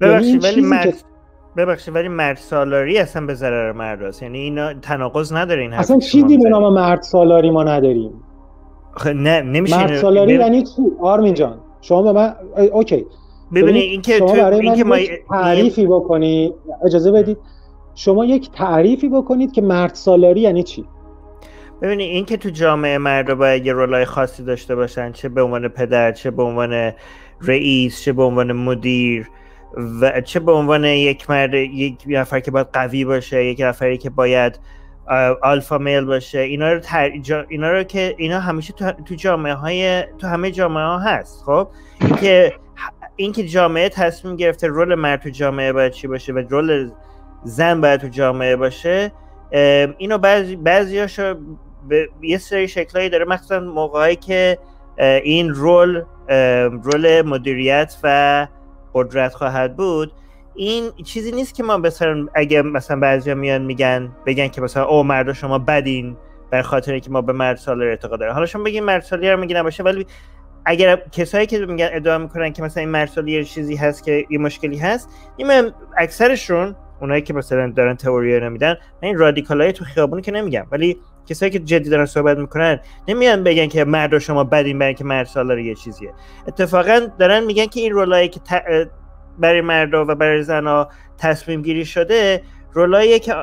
ببخشید ولی مرد ببخشید ولی مرد سالاری اصلا به ضرر مرد هست. یعنی اینا تناقض نداره این اصلا چیزی به نام مرد سالاری ما نداریم؟ خب نه نمیشه مرد سالاری یعنی چی؟ آرمین جان شما به من اوکی. ببینید اینکه تو اینکه ما تعریفی بکنید اجازه بدید. شما یک تعریفی بکنید که مرد سالاری یعنی چی؟ ببینید اینکه تو جامعه مرد باید یه رولای خاصی داشته باشن چه به عنوان پدر چه به عنوان رئیس چه به عنوان مدیر و چه به عنوان یک مرد یک نفر که باید قوی باشه یک نفری که باید آلفا میل باشه. اینا رو اینا رو که اینا همیشه تو, جامعه های تو همه جامعه ها هست خب؟ اینکه اینکه جامعه تصمیم گرفته رول مرد تو جامعه باید چی باشه و رول زن باید تو جامعه باشه اینو بعضی بعضیاشو به یه سری شکلایی داره مخصوصا موقعی که این رول رول مدیریت و قدرت خواهد بود. این چیزی نیست که ما مثلا اگه مثلا بعضیا میان میگن بگن که مثلا او مرد شما بدین بر خاطر که ما به مرد سالار اعتقاد داریم. حالا شما بگین مرد سالار میگین نباشه ولی اگر کسایی که میگن ادعا می‌کنن که مثلا این مرد سالار چیزی هست که یه مشکلی هست این اکثرشون اونایی که مثلا دارن تئوری نمیدن این رادیکالای تو خیابون که نمیگم ولی کسایی که جدی دارن صحبت می‌کنن نمیان بگن که مرد شما بدین برای که مرد سالار یه چیزیه. اتفاقا دارن میگن که این رولایی که برای مردا و برای زنها تصمیم گیری شده رولایی که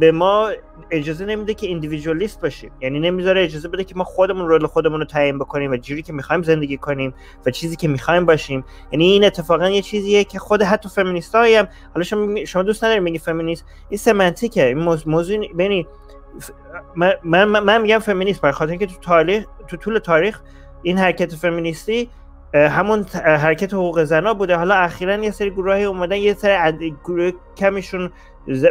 به ما اجازه نمیده که ایندیویدوالیست باشیم. یعنی نمی‌ذاره اجازه بده که ما خودمون رول خودمون رو تعیین بکنیم و جوری که می‌خوایم زندگی کنیم و چیزی که می‌خوایم باشیم. یعنی این اتفاقا یه چیزیه که خود حتی فمینیست هم حالا شما شما دوست ندارید میگی فمینیست این سمنتیکه. این موضوع ببینید من, من, من میگم فمینیست برای خاطر اینکه تو تاریخ تو طول تاریخ این حرکت فمینیستی همون حرکت حقوق زنا بوده. حالا اخیرا یه سری گروهی اومدن یه سری گروه کمیشون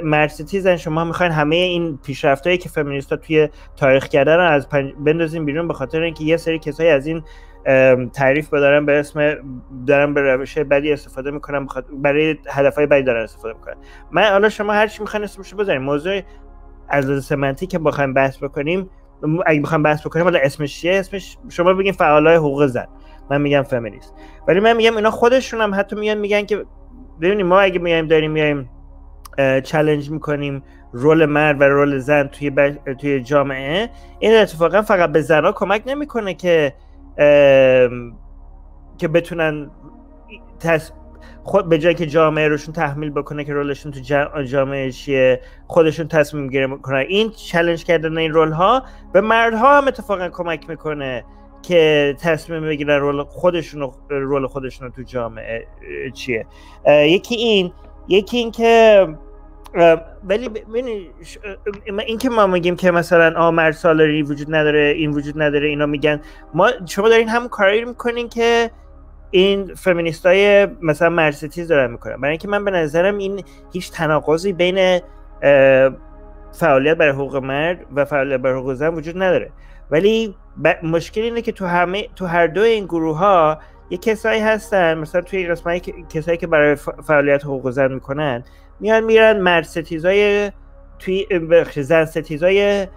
مرسیتیزن شما می‌خواین همه این پیشرفتایی که فمینیستا توی تاریخ کردن رو از پنج... بندازین بیرون به خاطر اینکه یه سری کسایی از این تعریف بدارن به اسم دارن به روش بدی استفاده می‌کنن بخاطر برای هدفهای بدی دارن استفاده می‌کنن. من حالا شما هر چی می‌خواین اسمشو بذارین. موضوع از سمنتی که بخوایم بحث بکنیم اگه بخوایم بحث بکنیم حالا اسمش چیه؟ اسمش شما بگین فعالای حقوق زن. من میگم فمینیست. ولی من میگم اینا خودشون هم حتی میان میگن که ببینیم ما اگه میایم داریم میایم چالش می‌کنیم رول مرد و رول زن توی, توی جامعه این اتفاقا فقط به زنها کمک نمی‌کنه که که بتونن تص... خود به جای که جامعه روشون تحمیل بکنه که رولشون تو جامعه چیه خودشون تصمیم گیری می‌کنن. این چالش کردن این رول ها به مردها هم اتفاقا کمک می‌کنه که تصمیم بگیرن رول خودشون رول خودشون تو جامعه چیه. یکی این یکی این که ولی این که ما میگیم که مثلا آ مرد سالاری وجود نداره این وجود نداره اینا میگن ما شما دارین هم کاری می‌کنین که این فمینیست های مثلا مرستیز دارن می‌کنن برای اینکه من به نظرم این هیچ تناقضی بین فعالیت برای حقوق مرد و فعالیت برای حقوق زن وجود نداره ولی مشکل اینه که تو همه تو هر دو این گروه ها یه کسایی هستن مثلا توی قسمت کسایی که برای فعالیت حقوق زن می‌کنن میان میرن مرد ستیزای توی زن ستیزای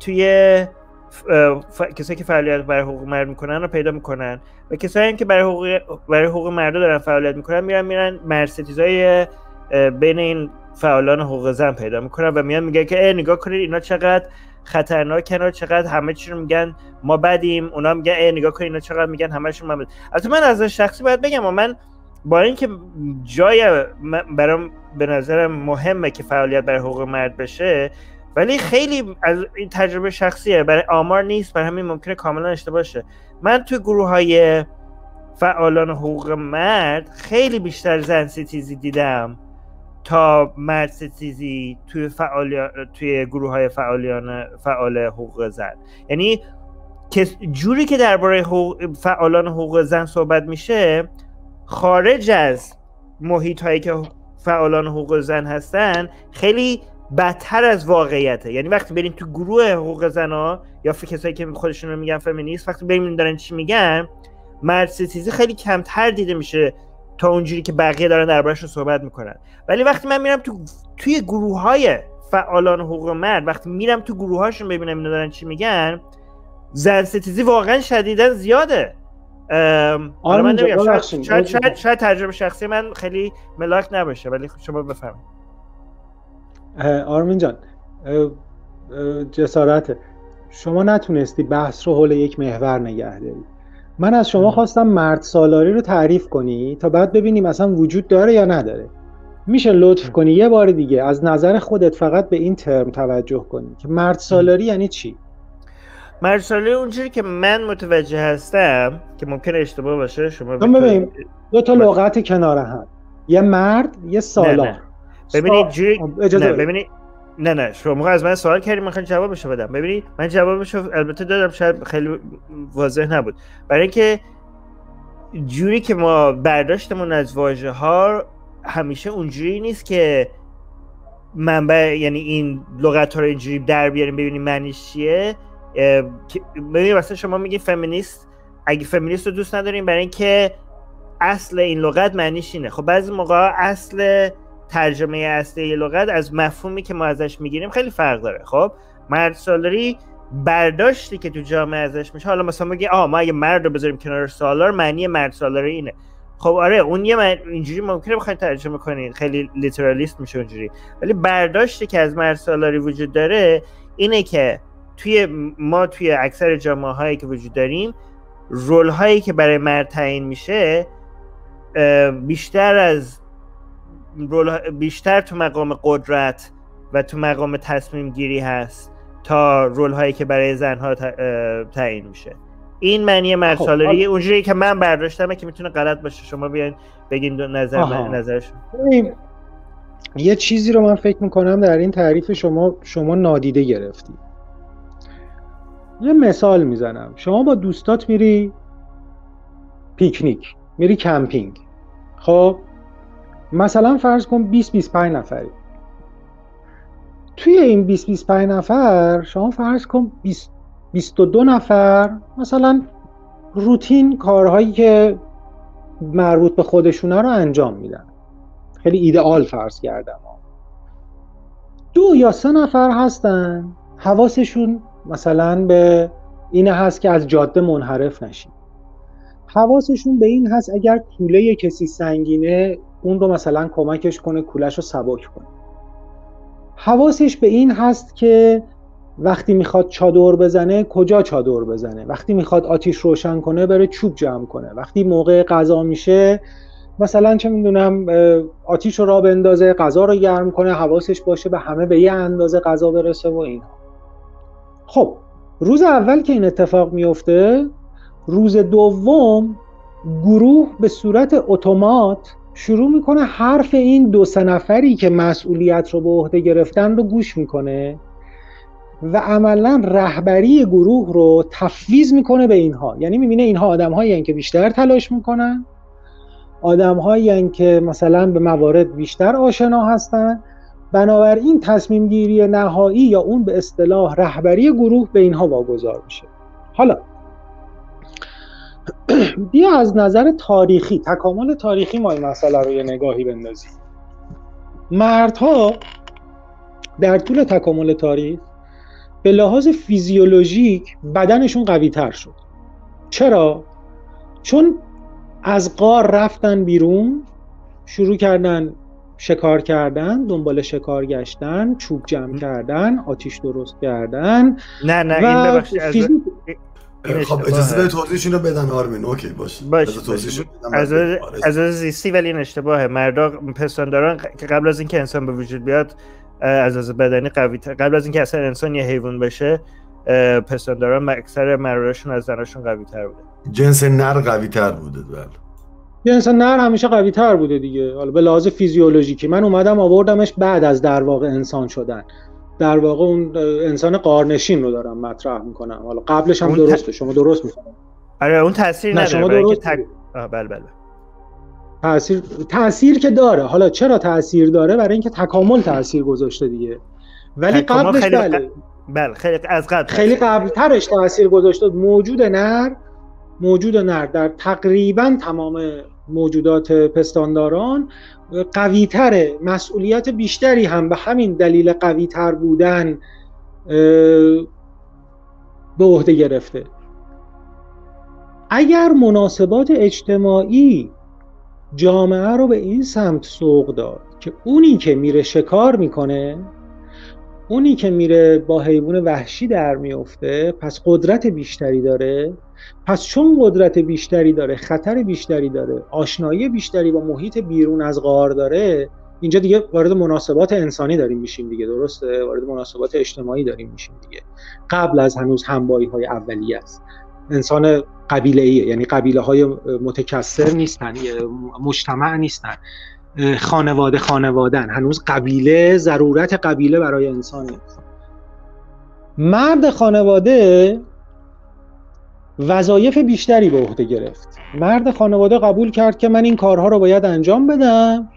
توی. کسایی که فعالیت برای حقوق مرد می‌کنن رو پیدا می‌کنن. و کسایی که برای حقوق برای حقوق مرد دارن فعالیت می‌کنن میرن میرن مرد ستیزای بین این فعالان حقوق زن پیدا می‌کنن و میان میگه که نگاه کنید اینا چقدر خطرناک کنار چقدر همه چی رو میگن ما بدیم. اونا میگن ای نگاه کن اینا چقدر میگن همشون من البته من از شخصی باید بگم و من با اینکه جای برام به نظرم مهمه که فعالیت برای حقوق مرد بشه ولی خیلی از این تجربه شخصیه. برای آمار نیست برای همین ممکنه کاملا اشتباه باشه. من توی گروه های فعالان حقوق مرد خیلی بیشتر زن ستیزی دیدم تا مرد ستیزی توی توی گروه های فعالیان فعال حقوق زن. یعنی جوری که درباره فعالان حقوق زن صحبت میشه خارج از محیط هایی که فعالان حقوق زن هستن خیلی بدتر از واقعیته. یعنی وقتی بریم تو گروه حقوق زن ها یا کسایی که خودشون رو میگن فمینیست وقتی بریم دارن چی میگن مرد ستیزی خیلی کمتر دیده میشه تا اونجوری که بقیه دارن دربارش رو صحبت می‌کنن. ولی وقتی من میرم تو توی گروه های فعالان حقوق مرد وقتی میرم تو گروه هاشون ببینم اینا دارن چی میگن زن ستیزی واقعا شدیدا زیاده. من شاید, شاید, شاید, تجربه شخصی من خیلی ملاک نباشه ولی شما بفهمید آرمین جان جسارته. شما نتونستی بحث رو حول یک محور نگه داری. من از شما خواستم مرد سالاری رو تعریف کنی تا بعد ببینیم اصلا وجود داره یا نداره. میشه لطف کنی یه بار دیگه از نظر خودت فقط به این ترم توجه کنی که مرد سالاری یعنی چی؟ مرد سالاری اونجوری که من متوجه هستم که ممکن اشتباه باشه شما ببین دو تا لغت کنار هم. یه مرد یه سالار. ببینید جوری نه ببینید نه نه شما از من سوال کردیم من خیلی جوابشو بدم. ببینید من جوابشو البته دادم شاید خیلی واضح نبود. برای اینکه جوری که ما برداشتمون از واژه ها همیشه اونجوری نیست که منبع یعنی این لغت ها رو اینجوری در بیاریم ببینیم معنیش چیه. ببینید مثلا شما میگی فمینیست. اگه فمینیست رو دوست نداریم برای اینکه اصل این لغت معنیش اینه. خب بعضی موقع اصل ترجمه اصلی لغت از مفهومی که ما ازش می‌گیریم خیلی فرق داره. خب مرد سالاری برداشتی که تو جامعه ازش میشه حالا مثلا میگه آ ما اگه مرد رو بذاریم کنار سالار معنی مرد سالاری اینه. خب آره اون یه من... اینجوری ممکنه بخواید ترجمه کنین. خیلی لیترالیست میشه اونجوری. ولی برداشتی که از مرد سالاری وجود داره اینه که توی ما توی اکثر جامعه هایی که وجود داریم رول هایی که برای مرد تعیین میشه بیشتر از بیشتر تو مقام قدرت و تو مقام تصمیم گیری هست تا رول هایی که برای زنها تعیین میشه. این معنی خب سالاری اونجوری که من برداشتمه که می‌تونه غلط باشه. شما بیاین بگین نظر نظرشون. یه چیزی رو من فکر می‌کنم در این تعریف شما شما نادیده گرفتی. یه مثال می‌زنم. شما با دوستات میری پیکنیک میری کمپینگ. خب؟ مثلا فرض کن 20 25 نفری. توی این 20 25 نفر شما فرض کن 20 22 نفر مثلا روتین کارهایی که مربوط به خودشونه رو انجام میدن. خیلی ایدئال فرض کردم. دو یا سه نفر هستن حواسشون مثلا به این هست که از جاده منحرف نشید حواسشون به این هست اگر کوله کسی سنگینه اون رو مثلا کمکش کنه کولش رو سبک کنه. حواسش به این هست که وقتی می‌خواد چادر بزنه کجا چادر بزنه؟ وقتی می‌خواد آتیش روشن کنه بره چوب جمع کنه. وقتی موقع غذا میشه مثلا چه می‌دونم آتیش رو را بندازه غذا رو گرم کنه حواسش باشه به همه به یه اندازه غذا برسه و این خب روز اول که این اتفاق میفته روز دوم گروه به صورت اتومات شروع می‌کنه حرف این دو سه نفری که مسئولیت رو به عهده گرفتن رو گوش می‌کنه و عملا رهبری گروه رو تفویض می‌کنه به اینها. یعنی می‌بینه اینها آدم هایی که بیشتر تلاش می‌کنن آدم هایی که مثلا به موارد بیشتر آشنا هستن بنابراین تصمیم گیری نهایی یا اون به اصطلاح رهبری گروه به اینها واگذار میشه. حالا بیا از نظر تاریخی تکامل تاریخی ما این مسئله رو یه نگاهی بندازیم مردها در طول تکامل تاریخ به لحاظ فیزیولوژیک بدنشون قوی تر شد. چرا؟ چون از قار رفتن بیرون شروع کردن شکار کردن دنبال شکار گشتن چوب جمع کردن آتیش درست کردن نه نه این ببخشید خب اجازه بده توضیحشون رو بدن آرمین. اوکی باشه. باش از از زیستی ولی این اشتباهه. مردا پستانداران که قبل از اینکه انسان به وجود بیاد از از بدنی قوی قبل از اینکه اصلا انسان یه حیوان بشه پستانداران اکثر مرارشون از زناشون قوی تر بوده. جنس نر قوی تر بوده بله. جنس نر همیشه قوی تر بوده دیگه. حالا به لحاظ فیزیولوژیکی. من اومدم آوردمش بعد از در واقع انسان شدن. در واقع اون انسان قارنشین رو دارم مطرح می‌کنم. حالا قبلش هم درسته. شما درست می‌کنم آره اون تاثیر نداره شما درست تک... بله بله. تاثیر تاثیر که داره. حالا چرا تاثیر داره؟ برای اینکه تکامل تاثیر گذاشته دیگه. ولی قبلش خیلی بله. بله خیلی از قبل خیلی قبل ترش تاثیر گذاشته. موجود نر موجود نر. در تقریبا تمام موجودات پستانداران قویتره مسئولیت بیشتری هم به همین دلیل قویتر بودن به عهده گرفته. اگر مناسبات اجتماعی جامعه رو به این سمت سوق داد که اونی که میره شکار می‌کنه اونی که میره با حیوان وحشی در میفته پس قدرت بیشتری داره. پس چون قدرت بیشتری داره خطر بیشتری داره آشنایی بیشتری با محیط بیرون از غار داره اینجا دیگه وارد مناسبات انسانی داریم میشیم دیگه درسته؟ وارد مناسبات اجتماعی داریم میشیم دیگه. قبل از هنوز همبایی های اولیه است. انسان قبیله ایه یعنی قبیله های متکثر نیستن مجتمع نیستن. خانواده خانوادن هنوز قبیله ضرورت قبیله برای انسان مرد خانواده وظایف بیشتری به عهده گرفت. مرد خانواده قبول کرد که من این کارها رو باید انجام بدم.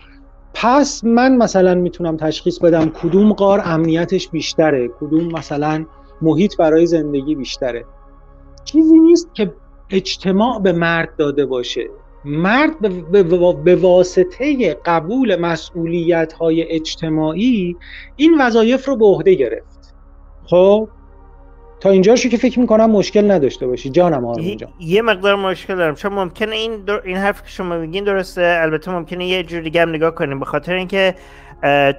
پس من مثلا می‌تونم تشخیص بدم کدوم قار امنیتش بیشتره کدوم مثلا محیط برای زندگی بیشتره. چیزی نیست که اجتماع به مرد داده باشه. مرد به واسطه قبول مسئولیت های اجتماعی این وظایف رو به عهده گرفت. خب؟ تا اینجا شو که فکر می‌کنم مشکل نداشته باشی. جانم آرمین جان. یه مقدار مشکل دارم. چون ممکنه این این حرف که شما میگین درسته. البته ممکنه یه جور دیگه هم نگاه کنیم. به خاطر اینکه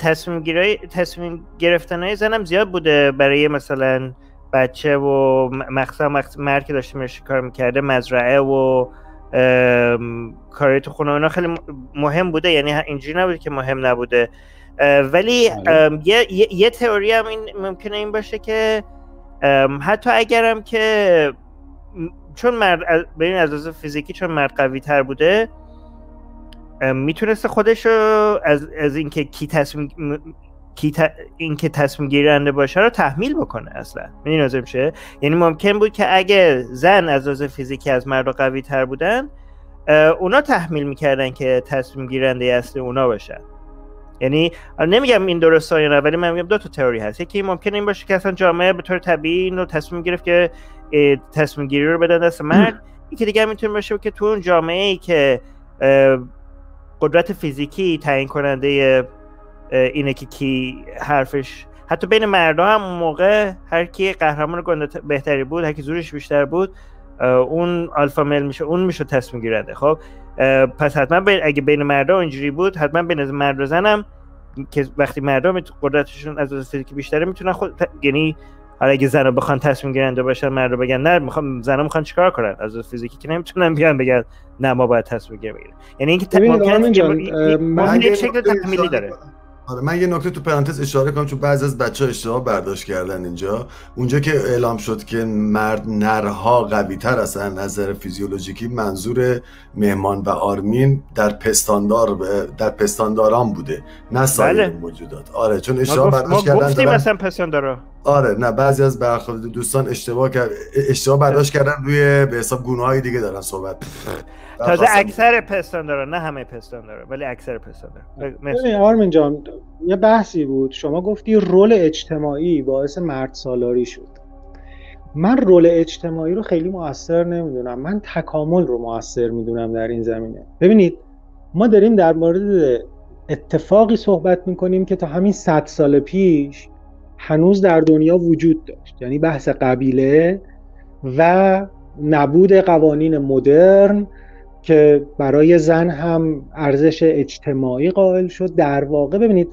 تصمیم گیری تصمیم گرفتن های زنم زیاد بوده برای مثلا بچه و مخصوصا مرد که داشته میشه کار می‌کرده مزرعه و کاری تو خونه اونا خیلی مهم بوده. یعنی اینجوری نبوده که مهم نبوده. ولی بله. یه, یه،, یه تئوری هم این ممکنه این باشه که حتی اگرم که چون مرد به این از فیزیکی چون مرد قوی تر بوده می‌تونسته خودش رو از, از اینکه کی تصمیم کی اینکه تصمیم گیرنده باشه رو تحمیل بکنه اصلا. می‌دونی لازم شه یعنی ممکن بود که اگه زن از لحاظ فیزیکی از مرد قوی تر بودن اونا تحمیل می‌کردن که تصمیم گیرنده اصلی اونا باشن. یعنی نمیگم این درست یا نه ولی من میگم دو تا تئوری هست. یکی ممکن این باشه که اصلا جامعه به طور طبیعی اینو تصمیم گرفت که تصمیم گیری رو بدن دست مرد یکی دیگه می‌تونه باشه که تو اون جامعه ای که قدرت فیزیکی تعیین کننده اینه که کی حرفش حتی بین مردا هم موقع هر کی قهرمان گنده بهتری بود هر کی زورش بیشتر بود اون آلفا مل میشه اون میشه تصمیم گیرنده. خب پس حتما اگه بین مردا اینجوری بود حتما بین مرد و زنم که وقتی مردا قدرتشون از فیزیکی بیشتره می‌تونن خود یعنی حالا اگه زنا بخوان تصمیم گیرنده باشن مرد بگن نه می‌خوام زنا می‌خوان چیکار کنن؟ از فیزیکی که نمی‌تونن بیان بگن نه ما باید تصمیم بگیریم. یعنی اینکه ممکن یک شکل تحمیلی داره. آره من یه نکته تو پرانتز اشاره کنم چون بعضی از بچه ها اشتباه برداشت کردن اینجا. اونجا که اعلام شد که مرد نرها قوی تر هستن نظر فیزیولوژیکی منظور مهمان و آرمین در پستاندار در پستانداران بوده نه سایر بله. موجودات. آره چون اشتباه برداشت کردن ما گفتیم مثلا پستاندارا. آره نه بعضی از برخورد دوستان اشتباه کرد اشتباه برداشت کردن روی به حساب گونه های دیگه دارن صحبت تازه اکثر پستان داره نه همه پستان داره ولی اکثر پستان داره. آرمین جان یه بحثی بود. شما گفتی رول اجتماعی باعث مرد سالاری شد. من رول اجتماعی رو خیلی موثر نمی‌دونم. من تکامل رو موثر می‌دونم در این زمینه. ببینید ما داریم در مورد اتفاقی صحبت می‌کنیم که تا همین صد سال پیش هنوز در دنیا وجود داشت. یعنی بحث قبیله و نبود قوانین مدرن که برای زن هم ارزش اجتماعی قائل شد. در واقع ببینید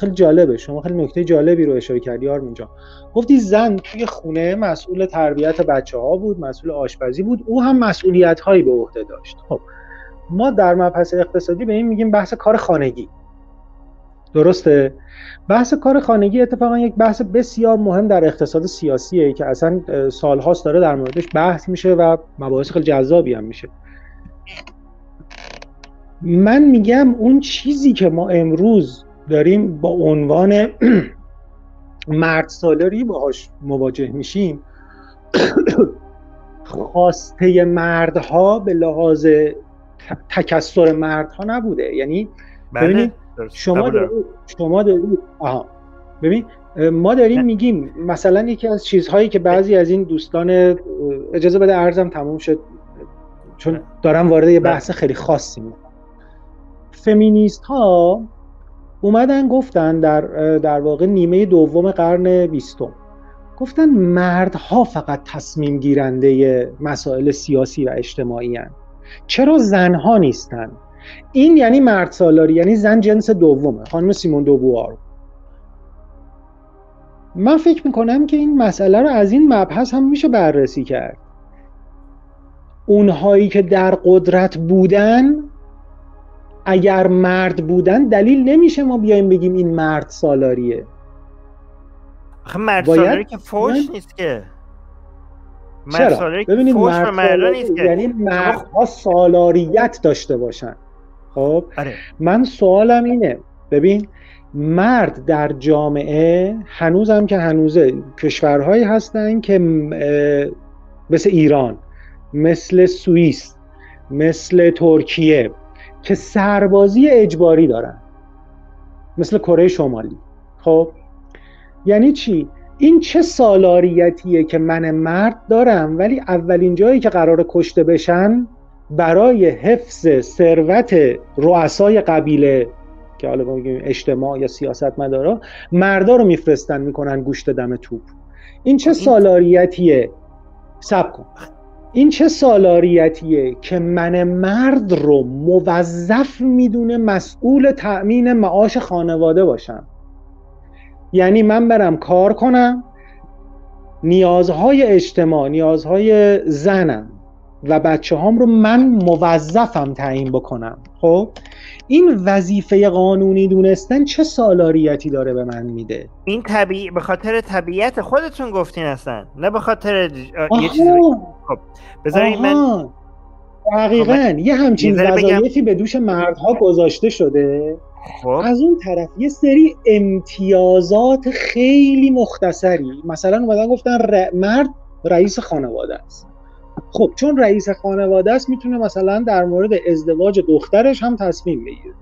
خیلی جالبه. شما خیلی نکته جالبی رو اشاره کردی آرمین جان. گفتی زن توی خونه مسئول تربیت بچه ها بود مسئول آشپزی بود. او هم مسئولیت هایی به عهده داشت. خب ما در مبحث اقتصادی به این میگیم بحث کار خانگی. درسته؟ بحث کار خانگی اتفاقا یک بحث بسیار مهم در اقتصاد سیاسیه که اصلا سالهاست داره در موردش بحث میشه و مباحث خیلی جذابی هم میشه. من میگم اون چیزی که ما امروز داریم با عنوان مرد سالاری باهاش مواجه میشیم خواسته مردها به لحاظ تکسر مردها نبوده. یعنی بله، ببینید شما دارید شما دارید آها. ببین ما داریم میگیم مثلا یکی از چیزهایی که بعضی از این دوستان اجازه بده ارزم تموم شد چون دارم وارد یه بحث خیلی خاصی می‌کنم. فمینیست ها اومدن گفتن در در واقع نیمه دوم قرن بیستم. گفتن مردها فقط تصمیم گیرنده مسائل سیاسی و اجتماعی هن. چرا زنها نیستن؟ این یعنی مرد سالاری یعنی زن جنس دومه خانم سیمون دوبوار من فکر می‌کنم که این مسئله رو از این مبحث هم میشه بررسی کرد. اونهایی که در قدرت بودن اگر مرد بودن دلیل نمیشه ما بیایم بگیم این مرد سالاریه. آخه مرد سالاری که فوش نیست که. مرد سالاری ببینید فوش مرد سالاری نیست که. یعنی مردها سالاریت داشته باشن. خب؟ آره. من سوالم اینه. ببین مرد در جامعه هنوزم که هنوزه کشورهایی هستن که مثل ایران مثل سوئیس مثل ترکیه که سربازی اجباری دارن. مثل کره شمالی. خب؟ یعنی چی؟ این چه سالاریتیه که من مرد دارم ولی اولین جایی که قرار کشته بشن برای حفظ ثروت رؤسای قبیله که حالا بگیم اجتماع یا سیاست مدارا مردا رو میفرستن می‌کنن گوشت دم توپ. این چه سالاریتیه سب کن. این چه سالاریتیه که من مرد رو موظف می‌دونه مسئول تأمین معاش خانواده باشم؟ یعنی من برم کار کنم نیازهای اجتماع نیازهای زنم. و بچه هام رو من موظفم تعیین بکنم. خب؟ این وظیفه قانونی دونستن چه سالاریتی داره به من میده؟ این طبیعی به خاطر طبیعت خودتون گفتین هستن نه به خاطر یه چیز خب بذارید من دقیقا. خب یه همچین وظایفی به دوش مردها گذاشته شده. خب. از اون طرف یه سری امتیازات خیلی مختصری. مثلا اومدن گفتن مرد رئیس خانواده است. خب چون رئیس خانواده است می‌تونه مثلا در مورد ازدواج دخترش هم تصمیم بگیره.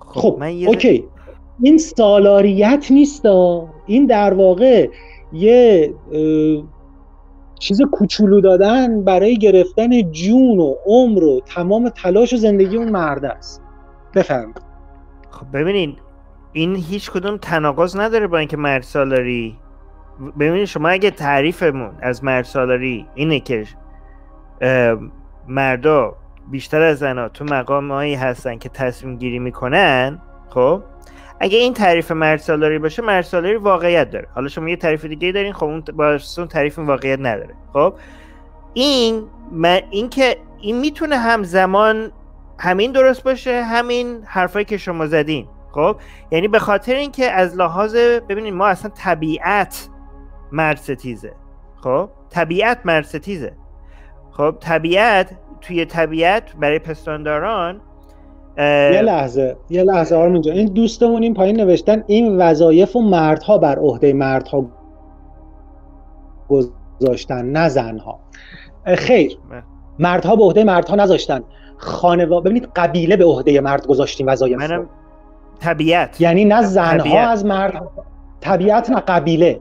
خب, خب من یه اوکی. این سالاریت نیست این در واقع یه چیز کوچولو دادن برای گرفتن جون و عمر و تمام تلاش و زندگی اون مرد است. بفهم. خب ببینین این هیچ کدوم تناقض نداره با اینکه مرد سالاری ببینید شما اگه تعریفمون از مرد سالاری اینه که مردا بیشتر از زنها تو مقام هایی هستن که تصمیم گیری می‌کنن خب؟ اگه این تعریف مرد سالاری باشه مرد سالاری واقعیت داره. حالا شما یه تعریف دیگه دارین خب اون با اون تعریف واقعیت نداره. خب؟ این این که این می‌تونه همزمان همین درست باشه همین حرفایی که شما زدین. خب؟ یعنی به خاطر اینکه از لحاظ ببینید ما اصلا طبیعت مرد ستیزه. خب؟ طبیعت مرد ستیزه. خب طبیعت توی طبیعت برای پستانداران یه لحظه یه لحظه آرمین جان. این دوستمون این پایین نوشتن این وظایف و مردها بر عهده مردها گذاشتن نه زنها. خیر. مردها به عهده مردها نذاشتن. خانواده ببینید قبیله به عهده مرد گذاشتیم وظایف منم طبیعت. یعنی نه زنها طبیعت. از مرد طبیعت نه قبیله.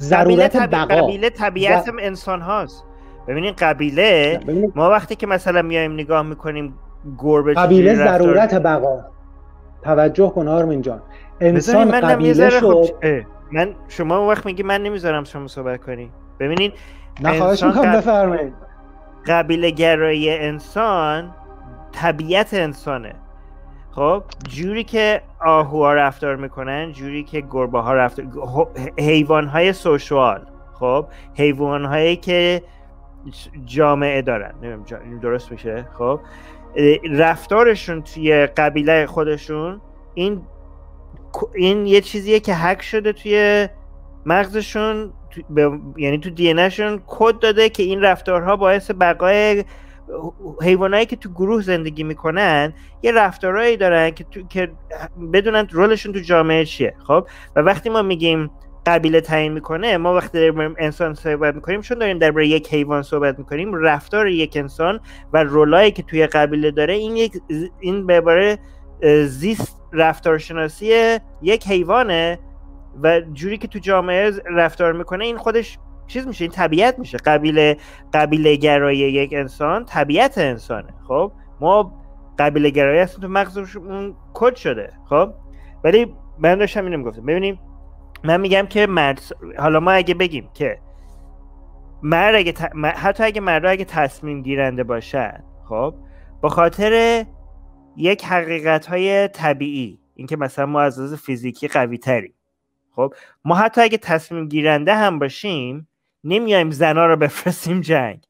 ضرورت بقا. قبیله طبیعت و... انسان هاست. ببینید قبیله ما وقتی که مثلا میایم نگاه می‌کنیم گربه قبیله ضرورت بقا. توجه کن آرمین جان. انسان من قبیله شد. من شما وقت میگی من نمی‌ذارم شما صحبت کنی. ببینید نه خواهش می‌کنم بفرمایید. قبیله گرایی انسان طبیعت انسانه. خب جوری که آهوها رفتار می‌کنن جوری که گربه ها رفتار حیوان های سوشوال خب؟ حیوان هایی که جامعه دارن. درست میشه؟ خب؟ رفتارشون توی قبیله خودشون این این یه چیزیه که هک شده توی مغزشون یعنی تو دی کد داده که این رفتارها باعث بقای حیوانایی که تو گروه زندگی می‌کنن یه رفتارهایی دارن که تو... که بدونن رولشون تو جامعه چیه خب؟ و وقتی ما میگیم قبیله تعیین می‌کنه ما وقتی داریم انسان صحبت می‌کنیم چون داریم درباره یک حیوان صحبت می‌کنیم رفتار یک انسان و رولایی که توی قبیله داره این یک این به عباره زیست رفتارشناسی یک حیوانه و جوری که تو جامعه رفتار می‌کنه این خودش چیز میشه این طبیعت میشه. قبیله قبیله گرایی یک انسان طبیعت انسانه خب؟ ما قبیله گرایی اصلا تو مغزمون کد شده خب؟ ولی من داشتم اینو می‌گفتم. ببینیم من میگم که مرد حالا ما اگه بگیم که مرد اگه حتی اگه مرد اگه تصمیم گیرنده باشن خب؟ با خاطر یک حقیقت های طبیعی اینکه مثلا ما از فیزیکی قوی تریم خب؟ ما حتی اگه تصمیم گیرنده هم باشیم نمیایم زنا رو بفرستیم جنگ.